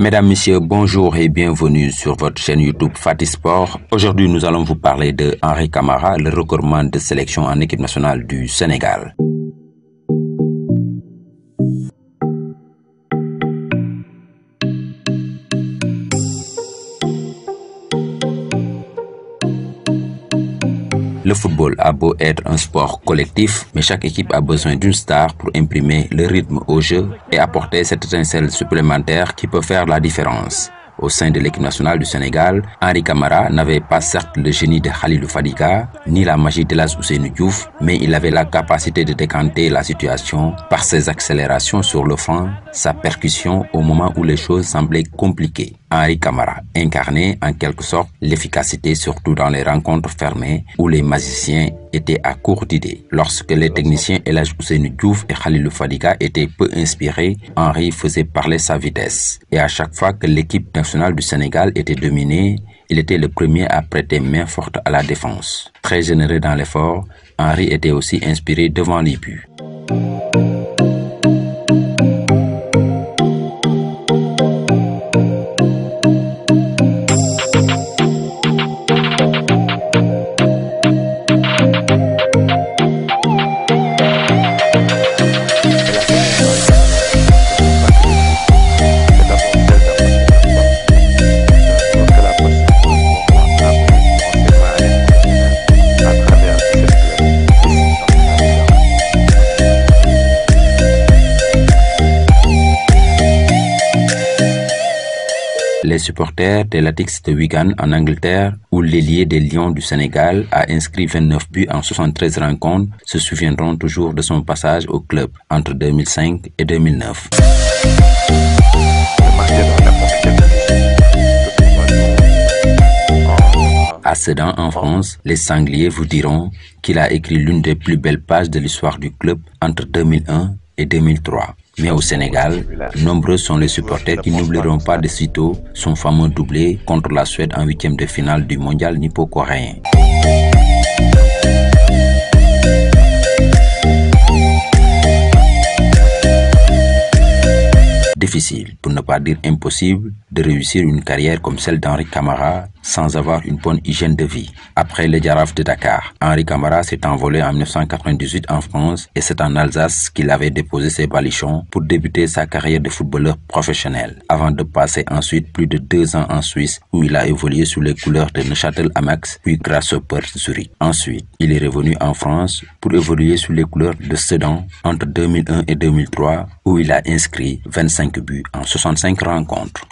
Mesdames, Messieurs, bonjour et bienvenue sur votre chaîne YouTube Fatih Sport. Aujourd'hui, nous allons vous parler de Henri Camara, le recordman de sélection en équipe nationale du Sénégal. Le football a beau être un sport collectif, mais chaque équipe a besoin d'une star pour imprimer le rythme au jeu et apporter cette étincelle supplémentaire qui peut faire la différence. Au sein de l'équipe nationale du Sénégal, Henri Camara n'avait pas certes le génie de Khalilou Fadiga, ni la magie de Laz Ousseinou Diouf, mais il avait la capacité de décanter la situation par ses accélérations sur le flanc, sa percussion au moment où les choses semblaient compliquées. Henri Camara incarnait en quelque sorte l'efficacité surtout dans les rencontres fermées où les magiciens étaient à court d'idées. Lorsque les techniciens Elaj Ousseinou Diouf et Khalilou Fadiga étaient peu inspirés, Henri faisait parler sa vitesse. Et à chaque fois que l'équipe nationale du Sénégal était dominée, il était le premier à prêter main forte à la défense. Très généreux dans l'effort, Henri était aussi inspiré devant les buts. Les supporters des Latix de Wigan en Angleterre ou l'ailier des Lions du Sénégal a inscrit 29 buts en 73 rencontres se souviendront toujours de son passage au club entre 2005 et 2009. À Sedan, en France, les sangliers vous diront qu'il a écrit l'une des plus belles pages de l'histoire du club entre 2001 et 2003. Mais au Sénégal, nombreux sont les supporters qui n'oublieront pas de sitôt son fameux doublé contre la Suède en huitième de finale du mondial nippo-coréen. Difficile, pour ne pas dire impossible, de réussir une carrière comme celle d'Henri Camara sans avoir une bonne hygiène de vie. Après le Giraffe de Dakar, Henri Camara s'est envolé en 1998 en France et c'est en Alsace qu'il avait déposé ses balichons pour débuter sa carrière de footballeur professionnel, avant de passer ensuite plus de deux ans en Suisse où il a évolué sous les couleurs de Neuchâtel Amax puis Grasshopper Zurich. Ensuite, il est revenu en France pour évoluer sous les couleurs de Sedan entre 2001 et 2003 où il a inscrit 25 buts en 65 rencontres.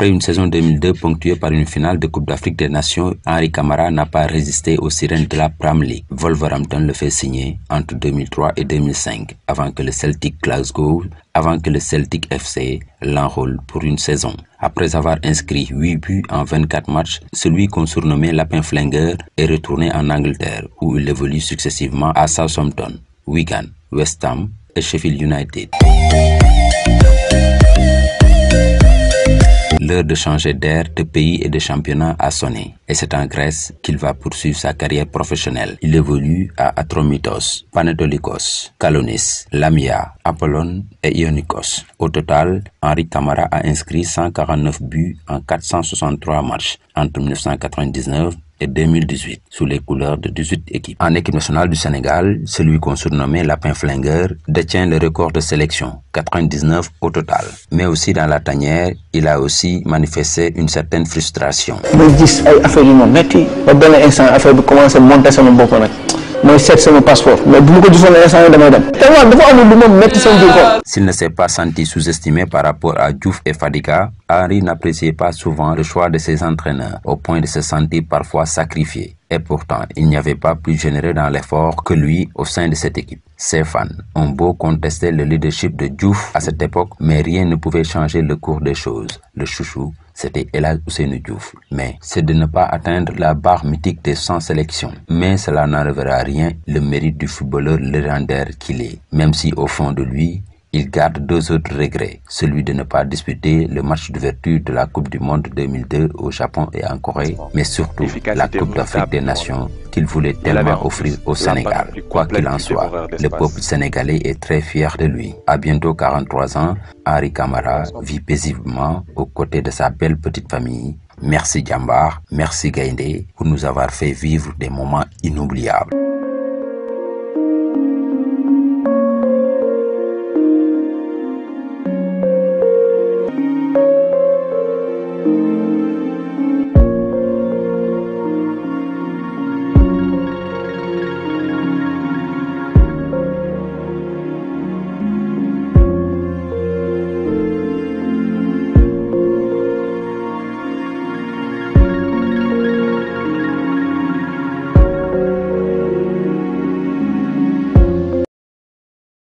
Après une saison 2002 ponctuée par une finale de Coupe d'Afrique des Nations, Henri Camara n'a pas résisté aux sirènes de la Premier League. Wolverhampton le fait signer entre 2003 et 2005, avant que le Celtic Glasgow, avant que le Celtic FC l'enrôle pour une saison. Après avoir inscrit 8 buts en 24 matchs, celui qu'on surnommait Lapin Flingueur est retourné en Angleterre, où il évolue successivement à Southampton, Wigan, West Ham et Sheffield United. De changer d'air, de pays et de championnat a sonné. Et c'est en Grèce qu'il va poursuivre sa carrière professionnelle. Il évolue à Atromitos, Panetolikos, Kalonis, Lamia, Apollon et Ionikos. Au total, Henri Camara a inscrit 149 buts en 463 matchs entre 1999 et 2018 sous les couleurs de 18 équipes. En équipe nationale du Sénégal, celui qu'on surnommait Lapin Flingueur détient le record de sélection, 99 au total. Mais aussi dans la tanière, il a aussi manifesté une certaine frustration. S'il ne s'est pas senti sous-estimé par rapport à Diouf et Fadiga, Henri n'appréciait pas souvent le choix de ses entraîneurs, au point de se sentir parfois sacrifié. Et pourtant, il n'y avait pas plus généreux dans l'effort que lui au sein de cette équipe. Ses fans ont beau contester le leadership de Diouf à cette époque, mais rien ne pouvait changer le cours des choses. Le chouchou, c'était Elad Ousseinou Diouf. Mais c'est de ne pas atteindre la barre mythique des 100 sélections. Mais cela n'enlèvera rien le mérite du footballeur légendaire qu'il est. Même si au fond de lui, Il garde deux autres regrets, celui de ne pas disputer le match d'ouverture de la Coupe du Monde 2002 au Japon et en Corée, mais surtout la Coupe d'Afrique des Nations qu'il voulait tellement offrir au Sénégal. Quoi qu'il en soit, le peuple sénégalais est très fier de lui. À bientôt 43 ans, Henri Camara vit paisiblement aux côtés de sa belle petite famille. Merci Djambar, merci Gaïndé pour nous avoir fait vivre des moments inoubliables.